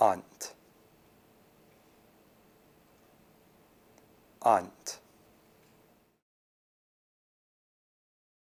aunt aunt